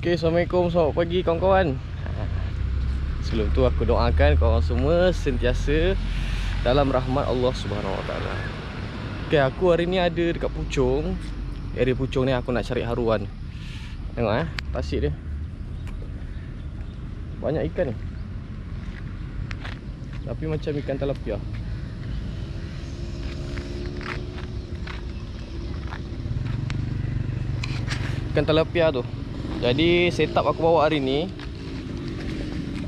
Okay, Assalamualaikum, selamat pagi kawan-kawan. Sebelum tu aku doakan kawan semua sentiasa dalam rahmat Allah Taala. Okay, aku hari ni ada dekat Puchong. Area Puchong ni aku nak cari haruan. Tengok eh, pasir dia. Banyak ikan ni. Tapi macam ikan talapia. Ikan talapia tu jadi setup aku bawa hari ni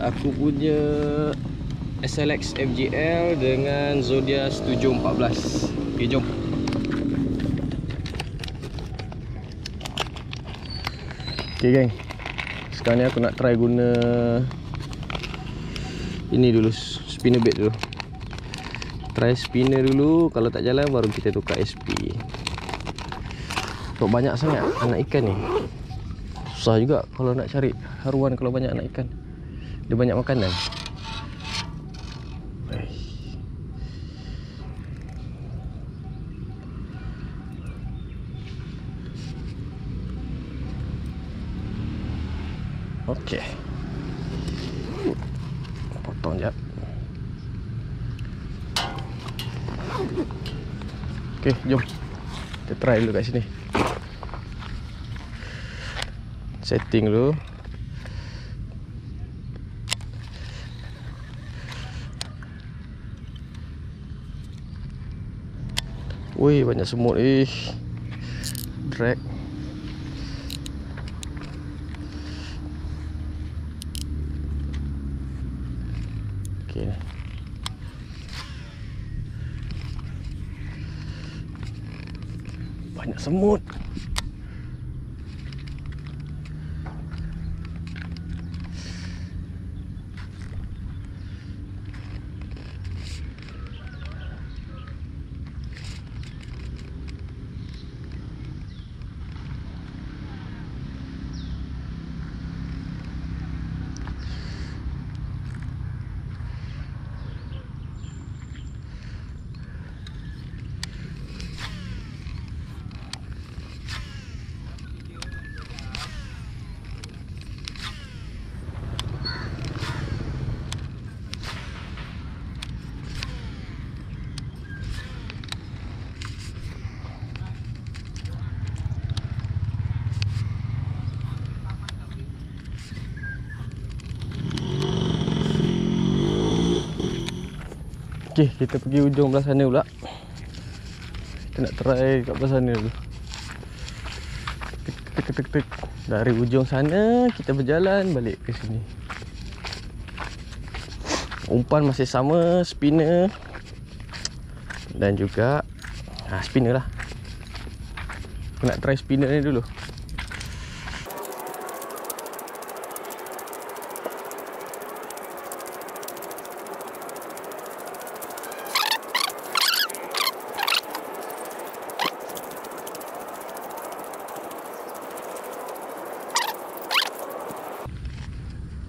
Aku punya SLX FGL dengan Zodia 714 Okay jom. Okay geng. Sekarang ni aku nak try guna Ini dulu Spinner bait dulu. Try spinner dulu. Kalau tak jalan baru kita tukar SP Kok banyak sangat anak ikan ni susah juga kalau nak cari haruan kalau banyak anak ikan dia banyak makanan Okey. Potong jap. Okey, jom. Kita try dulu kat sini. Setting dulu. Wih banyak semut ih. Drag. Okay Banyak semut Okey, kita pergi ujung belah sana pula. Kita nak try kat belah sana dulu. Tek tek tek Dari ujung sana kita berjalan balik ke sini. Umpan masih sama, spinner dan juga ha, spinner lah. Aku nak try spinner ni dulu.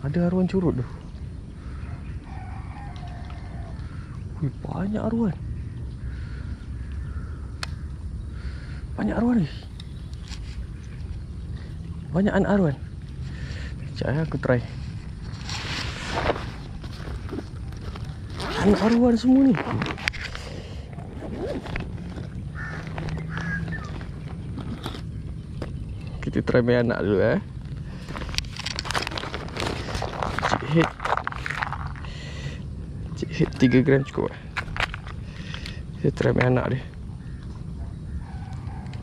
Ada arwan curut tu. Ui, banyak arwan. Banyak arwan ni. Banyak anak arwan. Sekejap ya, aku try. Anak arwan semua ni. Kita try main anak dulu eh. 3 gram cukup Saya try main anak dia.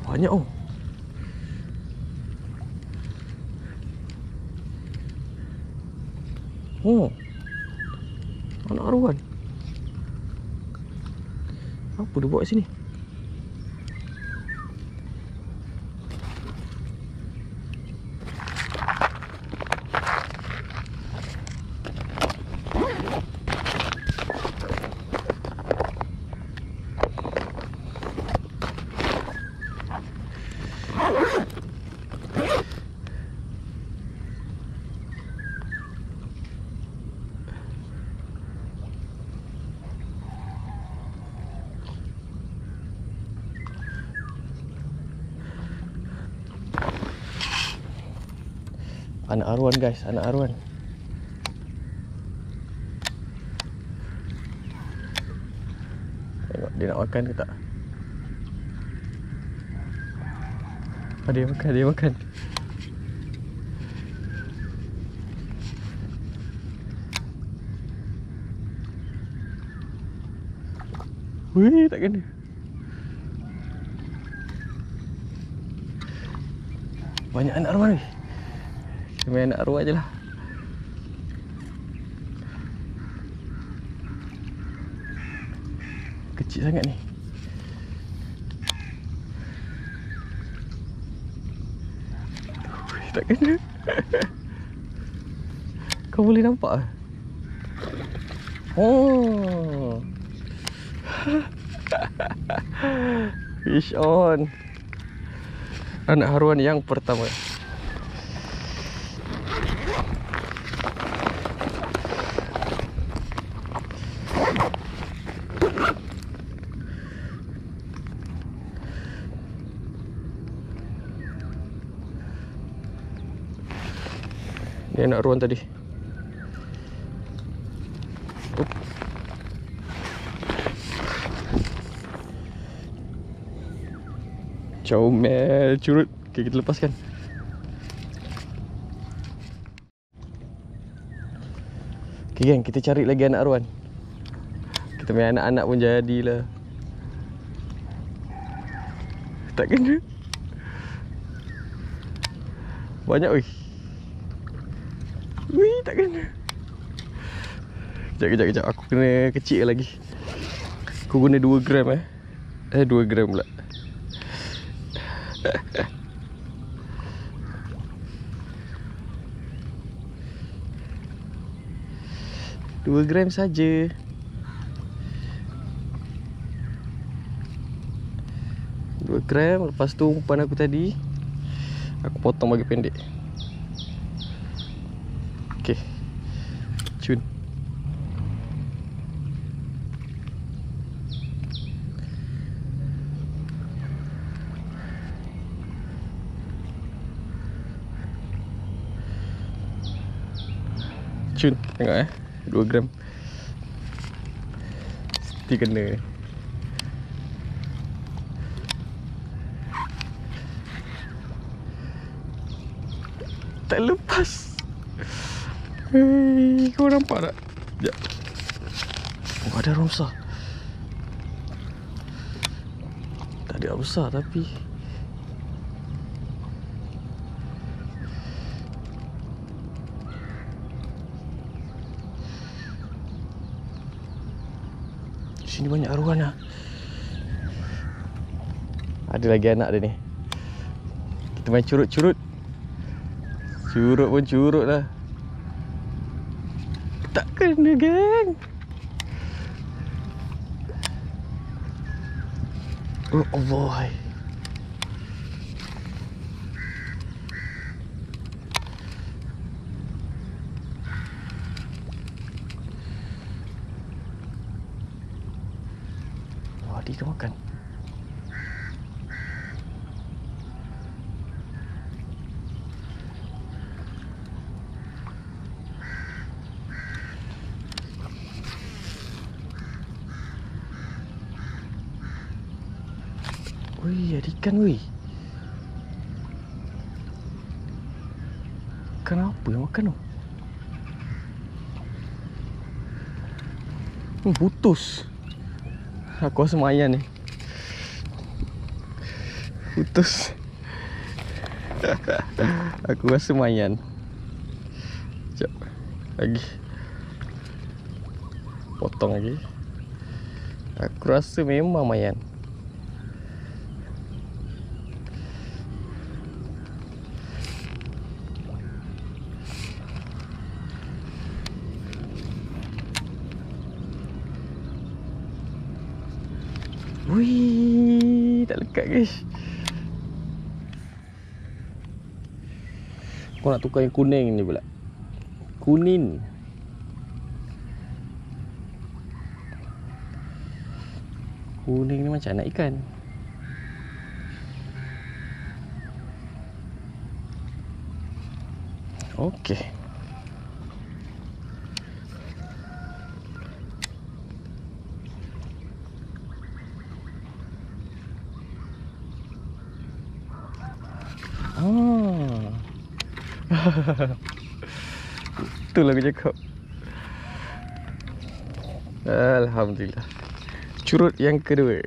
Banyak oh. Oh. Anak aruan Apa dia buat sini Anak arwan guys, anak arwan. Tengok dia nak makan ke tak? Oh, dia makan, dia makan. Wih, tak kena. Banyak anak arwah ni. Main anak arwah je lah. Kecil sangat ni. Tak kena. Kau boleh nampak? Oh. Fish on Anak haruan yang pertama Ni anak haruan tadi. Comel curut. Okay kita lepaskan. Okay geng kita cari lagi anak arwan. Kita main anak-anak pun jadilah. Tak kena. Banyak weh tak kena Kejap kejap kejap Aku kena kecil lagi. Aku guna 2 gram eh. Eh 2 gram pula. Dua gram saja. Dua gram Lepas tu umpan aku tadi Aku potong bagi pendek Okay Cun Cun Tengok eh. 2 gram. Mesti kena. Tak lepas. Hei, Kau nampak tak? Sekejap. Oh ada orang besar Tak ada orang besar tapi Sini banyak arwana. Ada lagi anak dia ni. Kita main curut-curut. Curut pun curut lah. Tak kena geng. Oh Allah. Dia dah makan. Wih, ada ikan wih. Ikan apa yang makan tu? Hmm, putus. Aku rasa mayan ni. Putus. Aku rasa mayan. Sekejap. Lagi. Potong lagi. Aku rasa memang mayan. Wih, tak lekat guys. Kau nak tukar yang kuning ni pula. Kuning. Kuning ni macam anak ikan. Okey. Ah. Itulah aku cakap. Alhamdulillah. Curut yang kedua.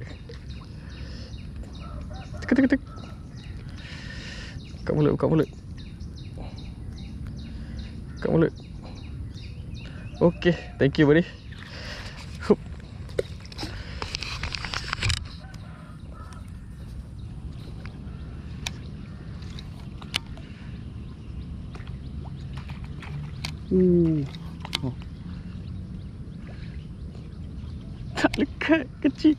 Tek tek tek. Buka mulut, buka mulut. Buka mulut. Okay, thank you buddy. Hup. Uh. Oh. Tak lekat kecil.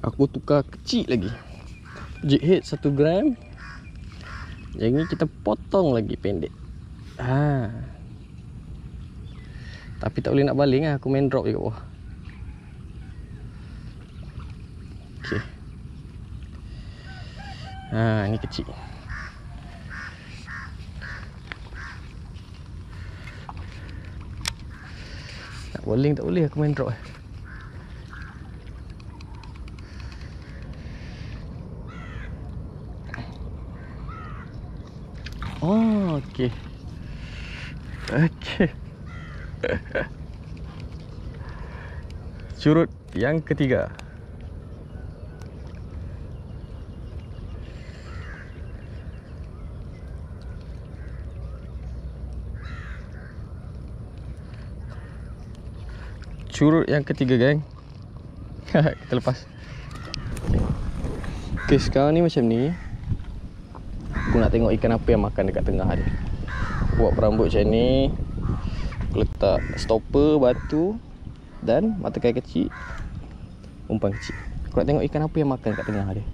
Aku tukar kecil lagi. Jig head 1 gram. Yang ni kita potong lagi pendek. Ha. Tapi tak boleh nak baling lah. Aku main drop je kat bawah. Okay. Ha, ni kecil. Nak baling tak boleh aku main drop eh. Oh, okey. Okey. Curut yang ketiga. Curut yang ketiga, geng. Kita lepas. Okey, sekarang ni macam ni. Aku nak tengok ikan apa yang makan dekat tengah dia Buat perambut macam ni letak stopper, batu Dan mata kail kecil Umpan kecil Aku nak tengok ikan apa yang makan dekat tengah dia.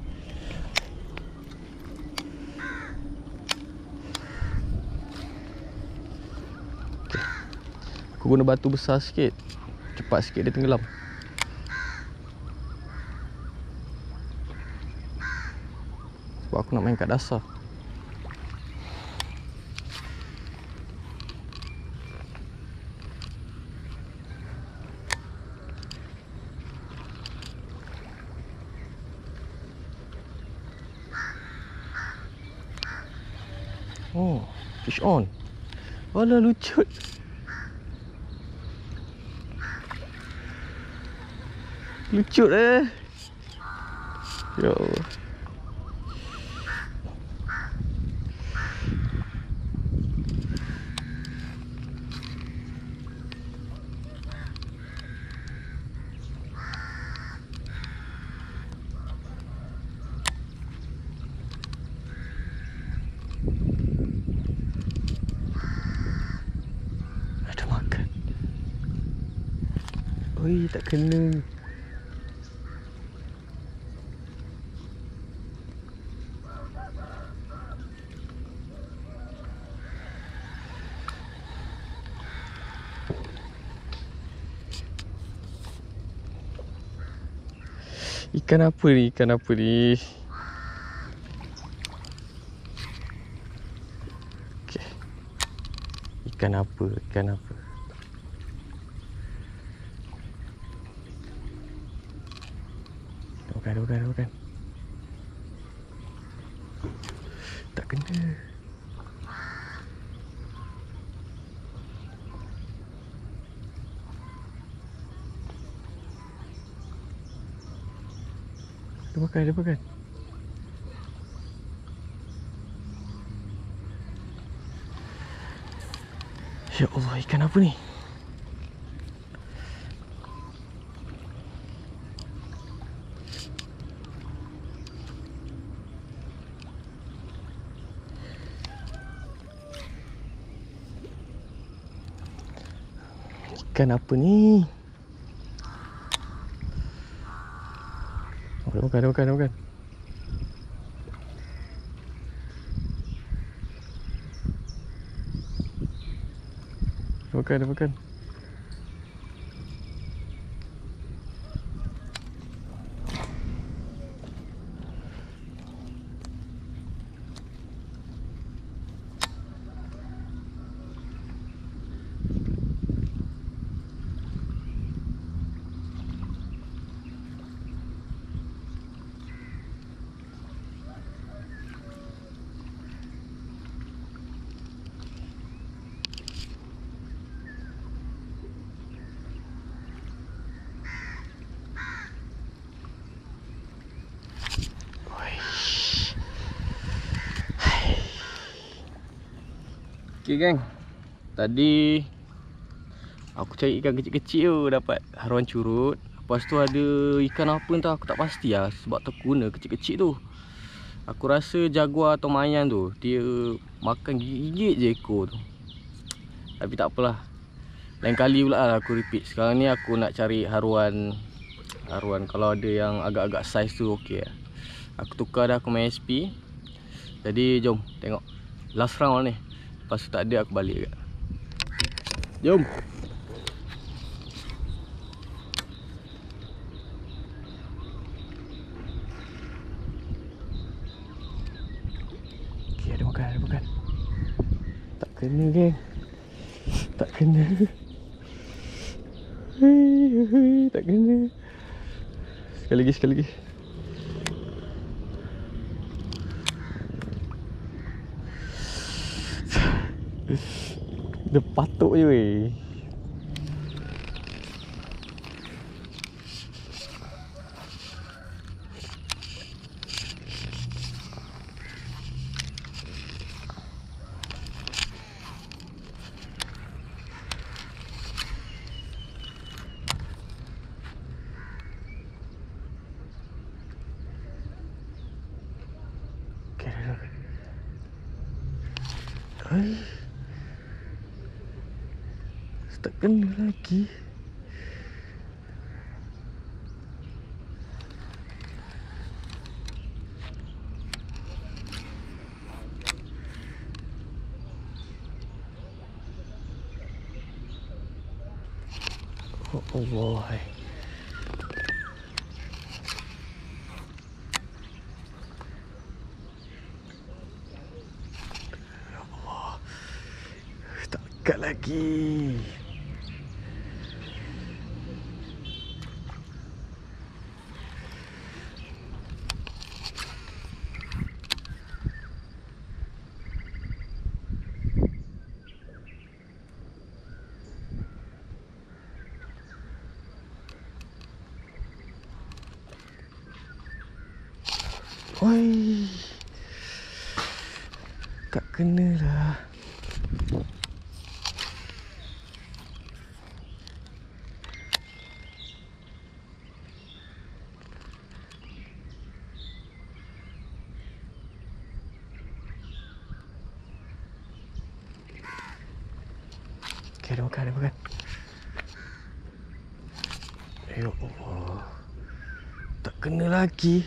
Aku guna batu besar sikit Cepat sikit dia tenggelam Sebab aku nak main kat dasar Oh, fish on. Alah lucut. Allah. Ada makan. Oi, tak kena. Ikan apa ni? Ikan apa ni? Okey. Ikan apa? Ikan apa? Bukan, bukan, bukan. Tak kena. Dia makan, dia makan. Ya Allah, ikan apa ni? Ikan apa ni? Bukan, bukan, bukan, bukan. Bukan, Okay geng. Tadi Aku cari ikan kecil-kecil tu Dapat haruan curut. Lepas tu ada ikan apa entah Aku tak pasti lah Sebab terkuna kecil-kecil tu. Aku rasa jaguar atau mayan tu Dia makan gigit je ekor tu. Tapi tak apalah. Lain kali pula lah aku repeat. Sekarang ni aku nak cari haruan Haruan kalau ada yang agak-agak size tu okey lah. Aku tukar dah aku main SP Jadi jom tengok. Last round ni Lepas tu tak ada aku balik kat Jom. Okay ada makan ada makan. Tak kena geng Tak kena. Tak kena. Sekali lagi sekali lagi Dia patuk je weh. Okay, dah, dah. Hai. Tak kena lagi. Oh. Ya Allah. Tak lagi. Oi. Tak kena lah. Okay, ada makan, ada makan. Ya Allah. Tak kena lagi.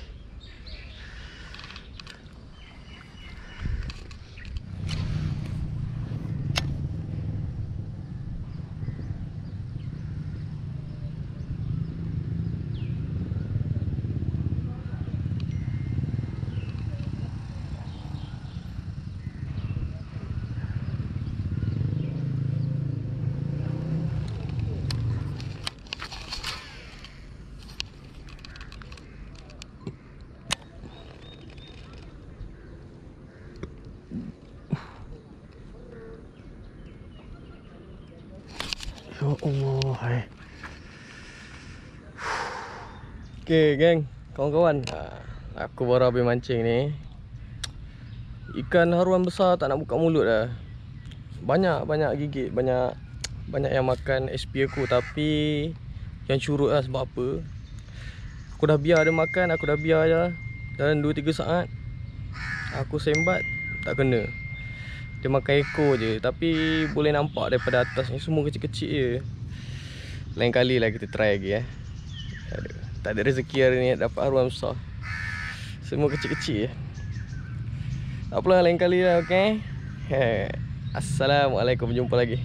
Ya Allah hai. Okay geng. Kawan-kawan. Ah, Aku baru habis mancing ni. Ikan haruan besar tak nak buka mulut dah. Banyak-banyak gigit Banyak Banyak yang makan SP aku. Tapi Yang curut lah sebab apa? Aku dah biar dia makan Aku dah biar je Dalam 2-3 saat Aku sembat Tak kena dia makan ekor je. Tapi boleh nampak daripada atas ni Semua kecil-kecil je. Lain kali lah kita try lagi eh. Tak ada rezeki hari ni Dapat haruan besar. Semua kecil-kecil je. Tak apalah lain kali lah okay Assalamualaikum Jumpa lagi